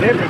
different.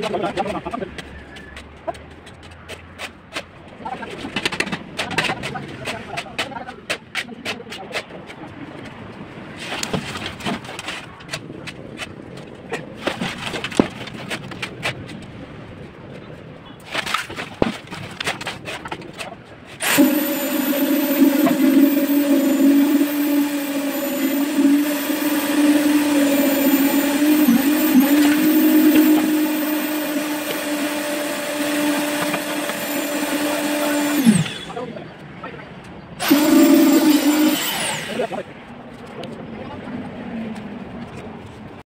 No, no,